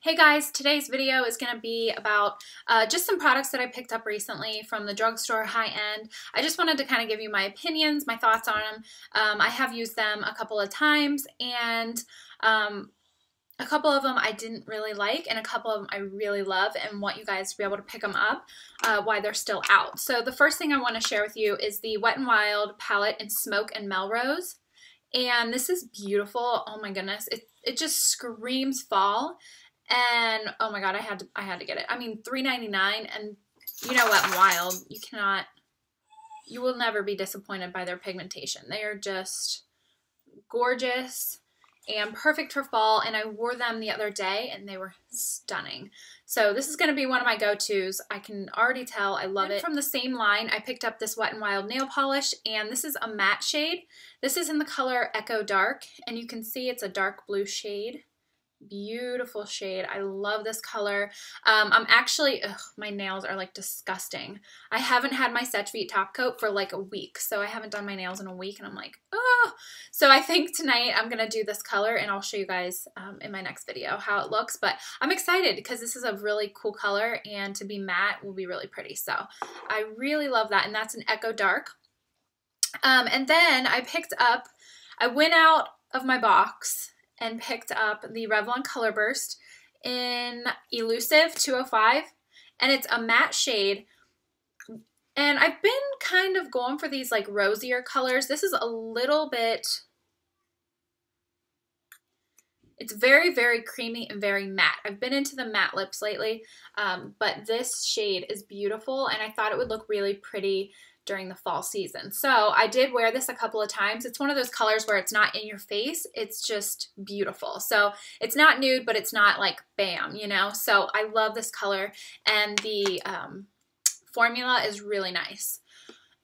Hey guys, today's video is going to be about uh, just some products that I picked up recently from the drugstore high end. I just wanted to kind of give you my opinions, my thoughts on them. Um, I have used them a couple of times and um, a couple of them I didn't really like and a couple of them I really love and want you guys to be able to pick them up uh, while they're still out. So the first thing I want to share with you is the Wet n Wild palette in Smoke and Melrose. And this is beautiful. Oh my goodness. It, it just screams fall and oh my god, I had to I had to get it. I mean, three ninety nine, and you know what, Wild, you cannot, you will never be disappointed by their pigmentation. They are just gorgeous and perfect for fall. And I wore them the other day, and they were stunning. So this is going to be one of my go-tos. I can already tell I love and it. From the same line, I picked up this Wet n Wild nail polish, and this is a matte shade. This is in the color Echo Dark, and you can see it's a dark blue shade. Beautiful shade. I love this color. Um, I'm actually, ugh, my nails are like disgusting. I haven't had my Vite top coat for like a week, so I haven't done my nails in a week, and I'm like, oh. So I think tonight I'm going to do this color, and I'll show you guys um, in my next video how it looks. But I'm excited because this is a really cool color, and to be matte will be really pretty. So I really love that, and that's an Echo Dark. Um, and then I picked up, I went out of my box and picked up the Revlon Color Burst in Elusive 205. And it's a matte shade. And I've been kind of going for these like rosier colors. This is a little bit... It's very, very creamy and very matte. I've been into the matte lips lately, um, but this shade is beautiful and I thought it would look really pretty during the fall season. So I did wear this a couple of times. It's one of those colors where it's not in your face. It's just beautiful. So it's not nude, but it's not like bam, you know? So I love this color and the um, formula is really nice.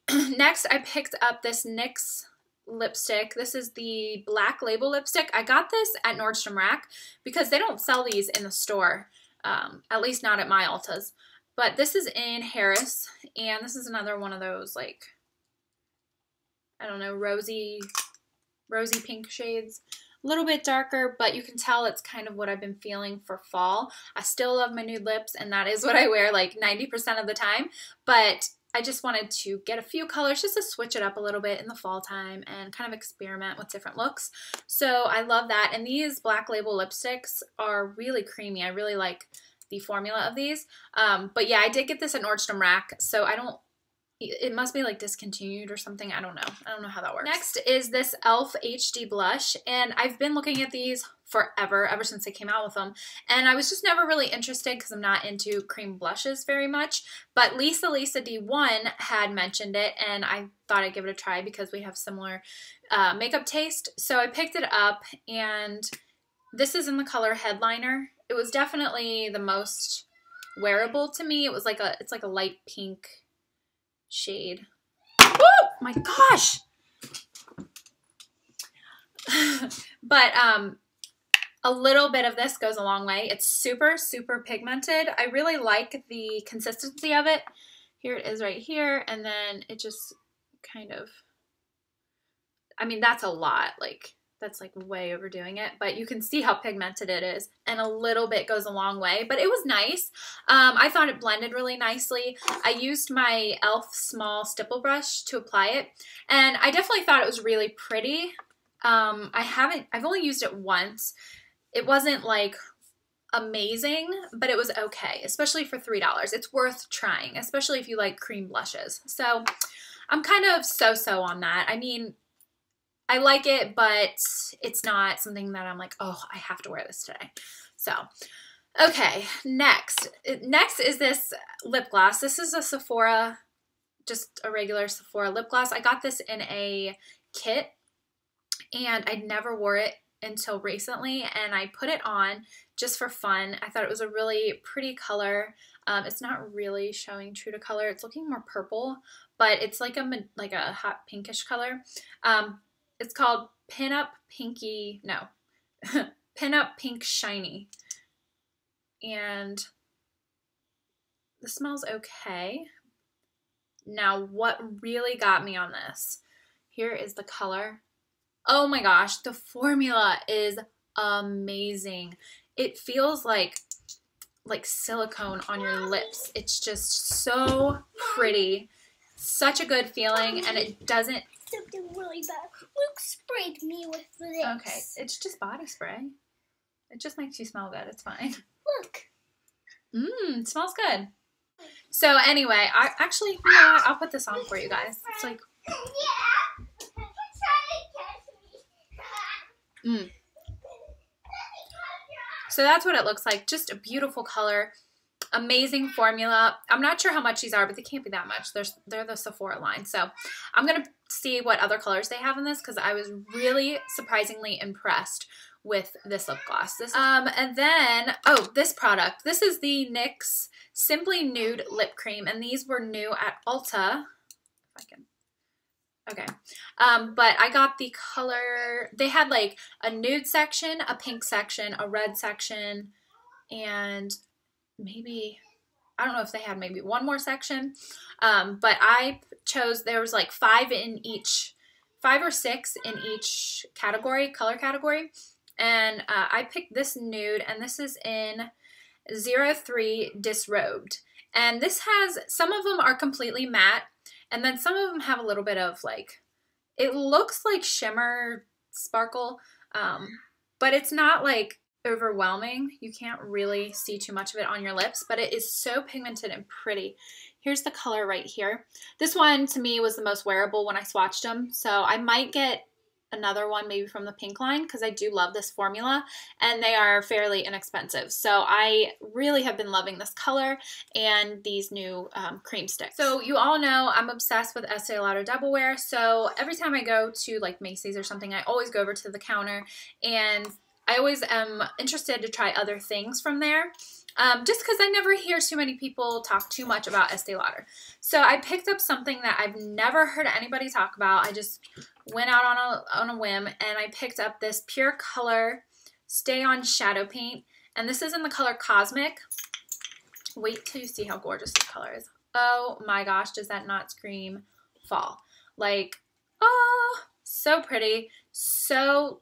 Next, I picked up this NYX lipstick. This is the black label lipstick. I got this at Nordstrom Rack because they don't sell these in the store, um, at least not at my Ultas. But this is in Heiress, and this is another one of those, like, I don't know, rosy, rosy pink shades. A little bit darker, but you can tell it's kind of what I've been feeling for fall. I still love my nude lips, and that is what I wear like 90% of the time, but I just wanted to get a few colors just to switch it up a little bit in the fall time and kind of experiment with different looks. So I love that. And these Black Label lipsticks are really creamy. I really like the formula of these. Um, but yeah, I did get this at Nordstrom Rack, so I don't, it must be like discontinued or something. I don't know. I don't know how that works. Next is this e.l.f. HD blush, and I've been looking at these forever, ever since they came out with them. And I was just never really interested because I'm not into cream blushes very much. But Lisa Lisa D1 had mentioned it, and I thought I'd give it a try because we have similar uh, makeup taste. So I picked it up, and this is in the color Headliner it was definitely the most wearable to me. It was like a, it's like a light pink shade. Oh my gosh! but um, a little bit of this goes a long way. It's super, super pigmented. I really like the consistency of it. Here it is right here, and then it just kind of, I mean, that's a lot. Like, that's like way overdoing it, but you can see how pigmented it is and a little bit goes a long way, but it was nice. Um, I thought it blended really nicely. I used my e.l.f. small stipple brush to apply it and I definitely thought it was really pretty. Um, I haven't, I've only used it once. It wasn't like amazing, but it was okay, especially for $3. It's worth trying, especially if you like cream blushes. So I'm kind of so-so on that. I mean, I like it, but it's not something that I'm like, oh, I have to wear this today. So, okay, next. Next is this lip gloss. This is a Sephora, just a regular Sephora lip gloss. I got this in a kit, and I never wore it until recently, and I put it on just for fun. I thought it was a really pretty color. Um, it's not really showing true to color. It's looking more purple, but it's like a like a hot pinkish color. Um, it's called Pin Up Pinky, no, Pin Up Pink Shiny. And the smells okay. Now, what really got me on this? Here is the color. Oh my gosh, the formula is amazing. it feels like like silicone on your lips. It's just so pretty. Such a good feeling and it doesn't Something really bad. Luke sprayed me with this. Okay, it's just body spray. It just makes you smell good. It's fine. Look. Mmm, it smells good. So anyway, I actually, you know what? I'll put this on for you guys. It's like, Yeah. mm. So that's what it looks like. Just a beautiful color. Amazing formula. I'm not sure how much these are, but they can't be that much. They're, they're the Sephora line. So I'm going to see what other colors they have in this because I was really surprisingly impressed with this lip gloss. This um and then oh this product. This is the NYX Simply Nude Lip Cream and these were new at Ulta. If I can Okay. Um, but I got the color, they had like a nude section, a pink section, a red section, and maybe, I don't know if they had maybe one more section. Um, but I chose, there was like five in each, five or six in each category, color category. And uh, I picked this nude, and this is in 03 Disrobed. And this has, some of them are completely matte, and then some of them have a little bit of like, it looks like shimmer sparkle, um, but it's not like overwhelming. You can't really see too much of it on your lips, but it is so pigmented and pretty. Here's the color right here. This one to me was the most wearable when I swatched them, so I might get another one maybe from the pink line because I do love this formula and they are fairly inexpensive. So I really have been loving this color and these new um, cream sticks. So you all know I'm obsessed with Estee Lauder Double Wear. So every time I go to like Macy's or something, I always go over to the counter and I always am interested to try other things from there. Um, just because I never hear too many people talk too much about Estee Lauder. So I picked up something that I've never heard anybody talk about. I just went out on a, on a whim and I picked up this Pure Color Stay On Shadow Paint. And this is in the color Cosmic. Wait till you see how gorgeous this color is. Oh my gosh, does that not scream fall? Like, oh, so pretty. So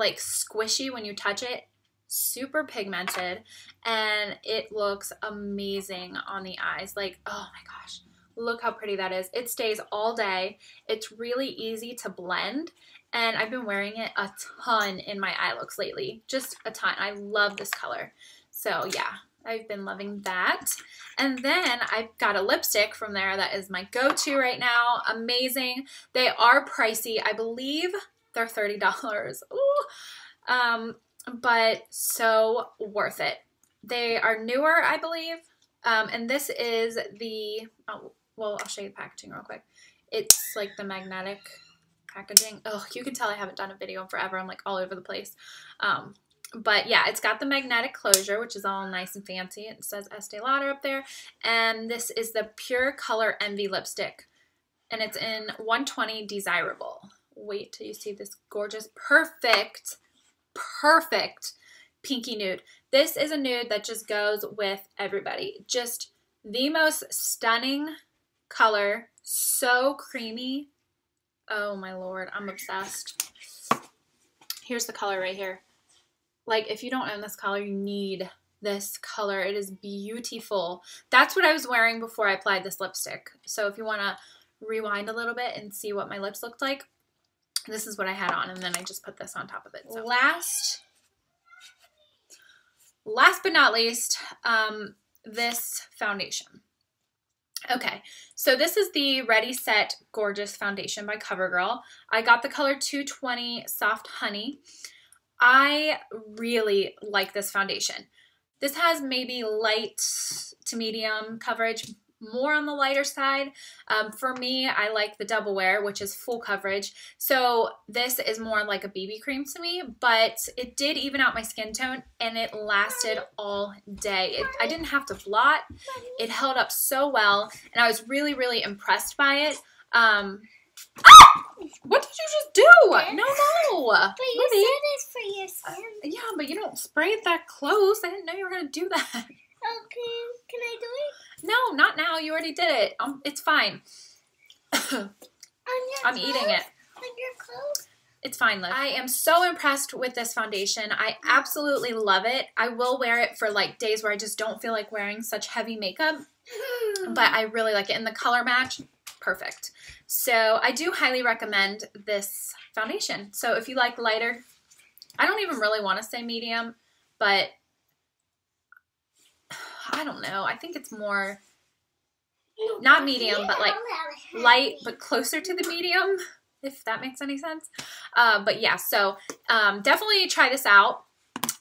like squishy when you touch it super pigmented and it looks amazing on the eyes like oh my gosh look how pretty that is it stays all day it's really easy to blend and I've been wearing it a ton in my eye looks lately just a ton I love this color so yeah I've been loving that. And then I've got a lipstick from there that is my go-to right now. Amazing. They are pricey. I believe they're $30. Ooh. Um, but so worth it. They are newer, I believe. Um, and this is the, oh, well, I'll show you the packaging real quick. It's like the magnetic packaging. Oh, you can tell I haven't done a video in forever. I'm like all over the place. Um, but yeah, it's got the magnetic closure, which is all nice and fancy. It says Estee Lauder up there. And this is the Pure Color Envy lipstick. And it's in 120 Desirable. Wait till you see this gorgeous, perfect perfect pinky nude. This is a nude that just goes with everybody. Just the most stunning color. So creamy. Oh my lord, I'm obsessed. Here's the color right here. Like, if you don't own this color, you need this color. It is beautiful. That's what I was wearing before I applied this lipstick. So if you want to rewind a little bit and see what my lips looked like, this is what I had on, and then I just put this on top of it. So last, last but not least, um, this foundation. Okay, so this is the Ready Set Gorgeous Foundation by CoverGirl. I got the color 220 Soft Honey. I really like this foundation. This has maybe light to medium coverage, more on the lighter side. Um, for me, I like the double wear, which is full coverage. So this is more like a BB cream to me, but it did even out my skin tone and it lasted all day. It, I didn't have to blot. It held up so well and I was really, really impressed by it. Um, what did you just do? No, no. But you Libby. said it's for your skin. Yeah, but you don't spray it that close. I didn't know you were going to do that. Okay, can I do it? No, not now. You already did it. Um, it's fine. On your I'm eating it. On your clothes? it's fine lip. I am so impressed with this foundation. I absolutely love it. I will wear it for like days where I just don't feel like wearing such heavy makeup, but I really like it. And the color match, perfect. So I do highly recommend this foundation. So if you like lighter, I don't even really want to say medium, but I don't know. I think it's more not medium, but like light, but closer to the medium, if that makes any sense. Uh, but yeah, so um, definitely try this out.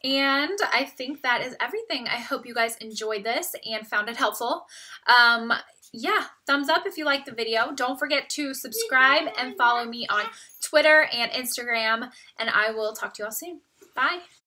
And I think that is everything. I hope you guys enjoyed this and found it helpful. Um, yeah, thumbs up if you liked the video. Don't forget to subscribe and follow me on Twitter and Instagram. And I will talk to you all soon. Bye.